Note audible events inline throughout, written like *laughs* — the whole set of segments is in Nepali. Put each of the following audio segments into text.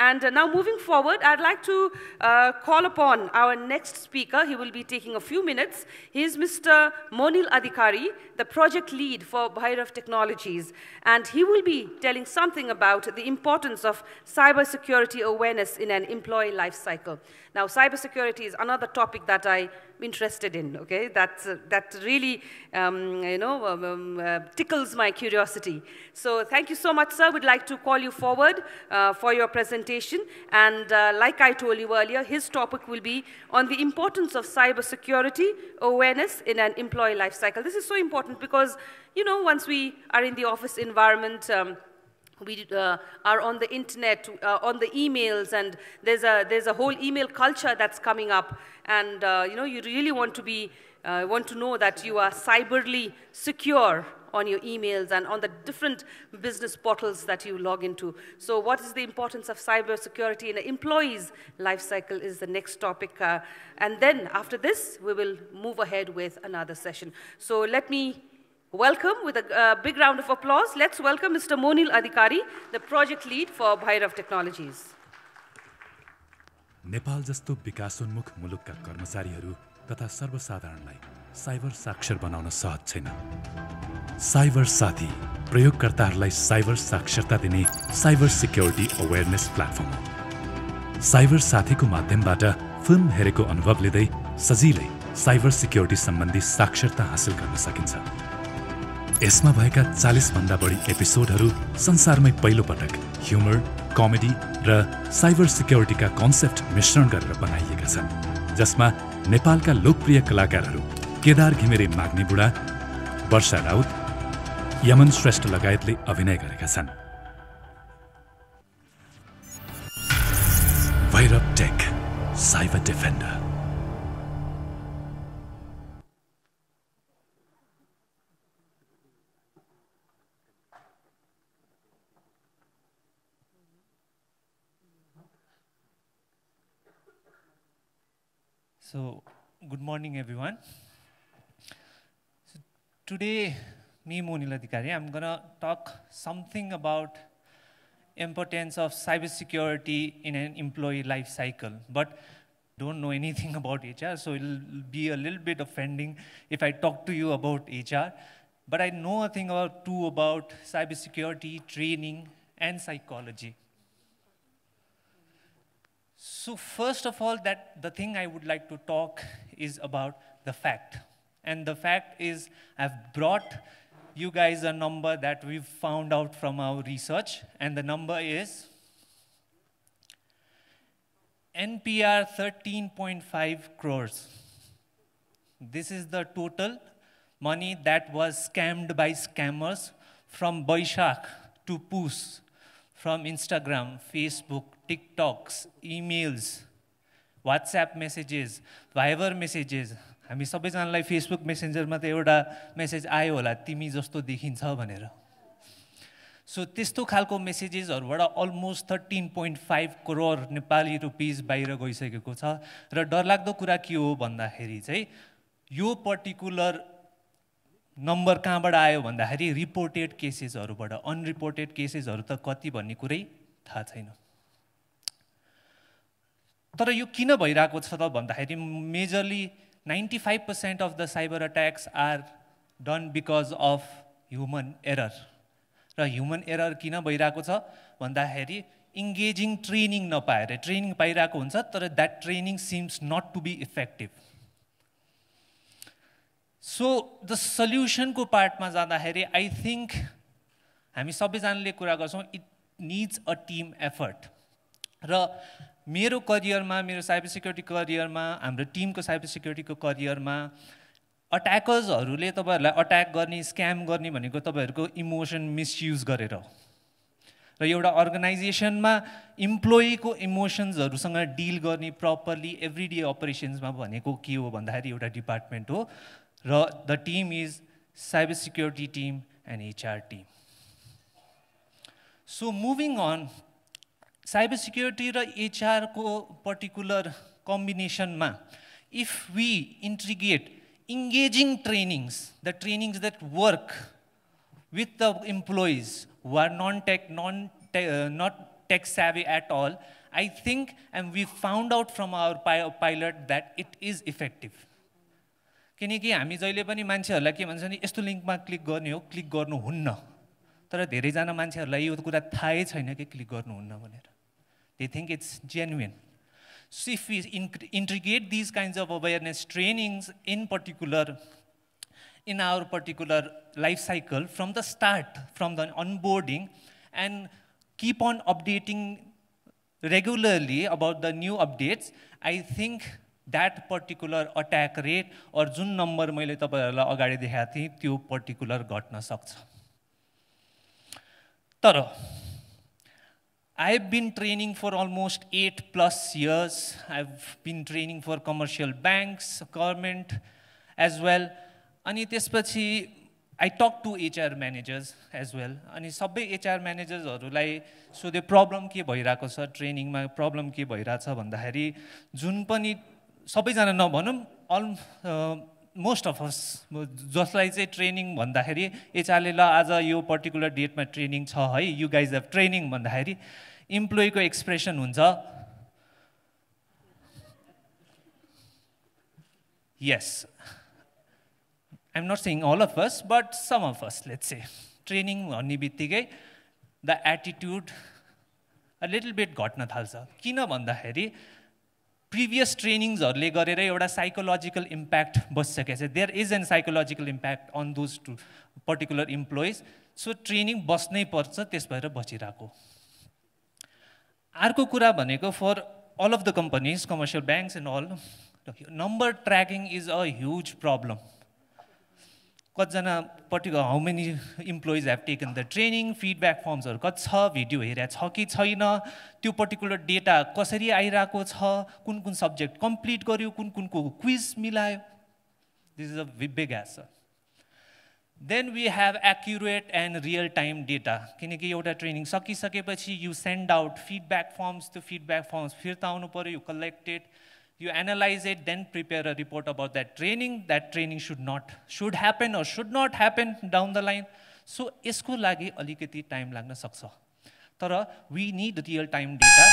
And uh, now moving forward, I'd like to uh, call upon our next speaker. He will be taking a few minutes. He is Mr. Monil Adhikari, the project lead for Bhairav Technologies. And he will be telling something about the importance of cybersecurity awareness in an employee life cycle. Now, cybersecurity is another topic that I'm interested in, okay? That, uh, that really, um, you know, um, um, uh, tickles my curiosity. So thank you so much, sir. We'd like to call you forward uh, for your presentation. And uh, like I told you earlier, his topic will be on the importance of cybersecurity awareness in an employee life cycle. This is so important because, you know, once we are in the office environment, um, we uh, are on the internet, uh, on the emails, and there's a, there's a whole email culture that's coming up. And, uh, you know, you really want to be, uh, want to know that you are cyberly secure on your emails and on the different business portals that you log into. So what is the importance of cybersecurity in an employee's life cycle is the next topic. Uh, and then after this, we will move ahead with another session. So let me welcome with a uh, big round of applause. Let's welcome Mr. Monil Adhikari, the project lead for Bhairav Technologies. Nepal जस्तो विकासोन्मुख मुलुकका कर्मचारीहरू तथा सर्वसाधारणलाई साइबर साक्षर बनाउन सहज छैन साइबर साथी प्रयोगकर्ताहरूलाई साइबर साक्षरता दिने cyber security awareness platform cyber साथीको माध्यमबाट फिल्म हेरेको अनुभव लिँदै सजिलै साइबर सिक्योरिटी सम्बन्धी साक्षरता हासिल गर्न सकिन्छ यसमा भएका चालिसभन्दा बढी एपिसोडहरू संसारमै पहिलो पटक ह्युमर कमेडी र साइबर सिक्योरिटीका कन्सेप्ट मिश्रण गरेर बनाइएका छन् जसमा नेपालका लोकप्रिय कलाकारहरू केदार घिमिरे माग्ने बुढा वर्षा राउत यमन श्रेष्ठ लगायतले अभिनय गरेका छन्। Bhairav tech cyber defender. So, good morning, everyone. So, today, me, Monil Adhikari, I'm gonna talk something about importance of cybersecurity in an employee life cycle. But don't know anything *laughs* about HR, so it'll be a little bit offending if I talk to you about HR. But I know a thing about too about cybersecurity training and psychology. So first of all, that the thing I would like to talk is about the fact. And the fact is I've brought you guys a number that we've found out from our research, and the number is NPR 13.5 crores. This is the total money that was scammed by scammers from Boishak to Poos, from Instagram, Facebook, TikToks emails WhatsApp messages Viber messages हामी सबैजनालाई फेसबुक मेसेन्जरमा त एउटा मेसेज आयो होला तिमी जस्तो देखिन्छ भनेर। सो त्यस्तो खालको मेसेजेसहरूबाट almost thirteen point five crore Nepali rupees बाहिर गइसकेको छ। र डरलाग्दो कुरा के हो भन्दाखेरि चाहिँ यो पर्टिकुलर नम्बर कहाँबाट आयो भन्दाखेरि रिपोर्टेड केसेसहरूबाट अनरिपोर्टेड केसेसहरू त कति भन्ने कुरै थाहा छैन। तर यो किन भइरहेको छ त भन्दाखेरि majorly ninety five percent of the cyber attacks are done because of human error र ह्युमन एरर किन भइरहेको छ भन्दाखेरि इङ्गेजिङ ट्रेनिङ नपाएर ट्रेनिङ पाइरहेको हुन्छ तर that training seems not to be effective so the सल्युसनको पार्टमा जाँदाखेरि आई थिङ्क हामी सबैजनाले कुरा गर्छौँ it needs a team effort र मेरो करियरमा मेरो साइबर सिक्युरिटी करियरमा हाम्रो टिमको साइबर सिक्युरिटीको करियरमा अट्याकर्सहरूले तपाईँहरूलाई अट्याक गर्ने स्क्याम गर्ने भनेको तपाईँहरूको इमोसन मिसयुज गरेर हो। र एउटा अर्गनाइजेसनमा इम्प्लोइको इमोसन्सहरूसँग डिल गर्ने प्रपरली एभ्री डे अपरेसन्समा भनेको के हो भन्दाखेरि एउटा डिपार्टमेन्ट हो र the team is cyber security team and HR team so moving on cyber security र एचआरको particular कम्बिनेसनमा if we integrate engaging trainings the trainings that work with the employees who are non-tech, non -tech, uh, not tech savvy at all. I think, and we found out from our pilot that it is effective. किनकि हामी जहिले पनि मान्छेहरूलाई के भन्छ नि यस्तो लिङ्कमा क्लिक गर्ने हो क्लिक गर्नुहुन्न तर धेरैजना मान्छेहरूलाई यो कुरा थाहै छैन कि क्लिक गर्नुहुन्न भनेर they think it's genuine So if we integrate these kinds of awareness trainings in particular, in our particular life cycle from the start, from the onboarding, and keep on updating regularly about the new updates, I think that particular attack rate or जुन नम्बर मैले तपाईँहरूलाई अगाडि देखाएको थिएँ त्यो पर्टिकुलर सक्छ तर I have been training for almost eight plus years I have been training for commercial banks government as well अनि त्यसपछि I talk to HR managers as well अनि सबै एचआर म्यानेजर्सहरूलाई सोधे प्रब्लम के भइरहेको छ? ट्रेनिङमा प्रब्लम के भइरहेछ भन्दाखेरि जुन पनि सबैजना नभनौँ अल मोस्ट अफ अस जसलाई चाहिँ ट्रेनिङ भन्दाखेरि एचआरले ल आज यो पर्टिकुलर डेटमा ट्रेनिङ छ है यु गाइज हेभ ट्रेनिङ भन्दाखेरि इम्प्लोइको एक्सप्रेसन हुन्छ yes I'm not saying all of us but some of us let's say training भन्ने बित्तिकै द एटिट्युड लिटल बिट घट्न थाल्छ। किन भन्दाखेरि प्रिभियस ट्रेनिङ्सहरूले गरेर एउटा साइकोलोजिकल इम्प्याक्ट बसिसकेको छ. There is an psychological impact on those to particular employees so training बस्नै पर्छ त्यस भएर बसिरहेको अर्को कुरा भनेको for all of the companies commercial banks and all number tracking is a huge problem कतिजना particular how many employees have taken the training feedback फर्म्सहरू कति छ भिडियो हेरेको छ कि छैन त्यो पर्टिकुलर डेटा कसरी आइरहेको छ कुन कुन सब्जेक्ट कम्प्लिट गर्यो कुन कुनको क्विज मिलायो। This is a big ask then we have accurate and real time data किनकि एउटा ट्रेनिङ सकिसकेपछि you send out feedback forms त्यो फिडब्याक फर्म्स फिर्ता आउनु पऱ्यो you collected you analyze it, then prepare a report about that training. That training should not, should happen or should not happen down the line. So यसको लागि अलिकति टाइम लाग्न सक्छ तर we need real time data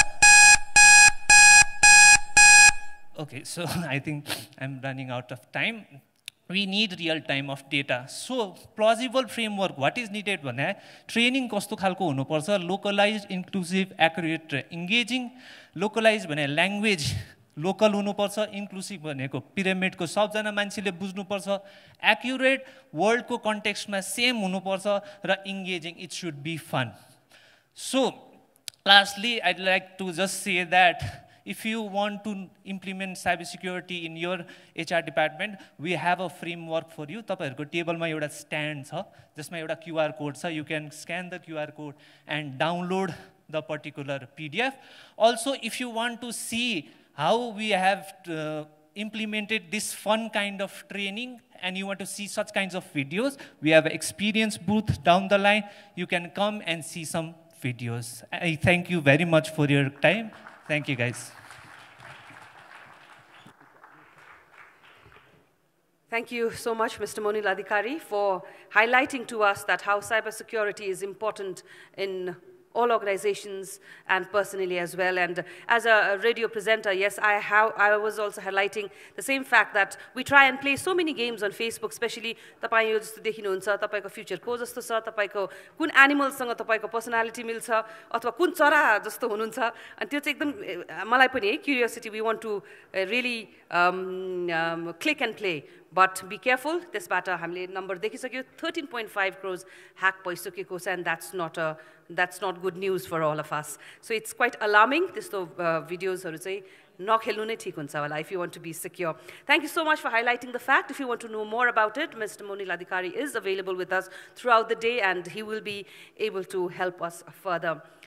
okay so *laughs* i think i'm running out of time we need real time of data so plausible framework what is needed भने ट्रेनिङ कस्तो खालको हुनुपर्छ localise inclusive accurate engaging localise भने ल्याङ्ग्वेज लोकल हुनुपर्छ इन्क्लुसिभ भनेको पिरामिडको सबजना मान्छेले बुझ्नुपर्छ एक्युरेट वर्ल्डको कन्टेक्स्टमा सेम हुनुपर्छ र engaging it should be fun so lastly I'd like to just say that if you want to implement cyber security in your HR department we have a framework for you तपाईँहरूको टेबलमा एउटा स्ट्यान्ड छ जसमा एउटा क्युआर कोड छ you can scan the QR code and download the particular PDF also if you want to see how we have uh, implemented this fun kind of training and you want to see such kinds of videos, we have experience booth down the line. You can come and see some videos. I thank you very much for your time. Thank you, guys. Thank you so much, Mr. Monil Adhikari, for highlighting to us that how cybersecurity is important in all organizations and personally as well. And as a radio presenter, yes, I, have, I was also highlighting the same fact that we try and play so many games on Facebook, especially तपाईँ यो जस्तो देखिनुहुन्छ तपाईँको फ्युचर को जस्तो छ तपाईँको कुन एनिमल्ससँग तपाईँको पर्सनालिटी मिल्छ अथवा कुन चरा जस्तो हुनुहुन्छ अनि त्यो चाहिँ एकदम मलाई पनि है curiosity we want to really click and play but be careful त्यसबाट हामीले number देखिसक्यो thirteen point five crores hack भइसकेको छ and that's not a that's not good news for all of us so it's quite alarming त्यस्तो भिडियोजहरू चाहिँ नखेल्नु नै ठिक हुन्छ होला if you want to be secure thank you so much for highlighting the fact if you want to know more about it mister Monil Adhikari is available with us throughout the day and he will be able to help us further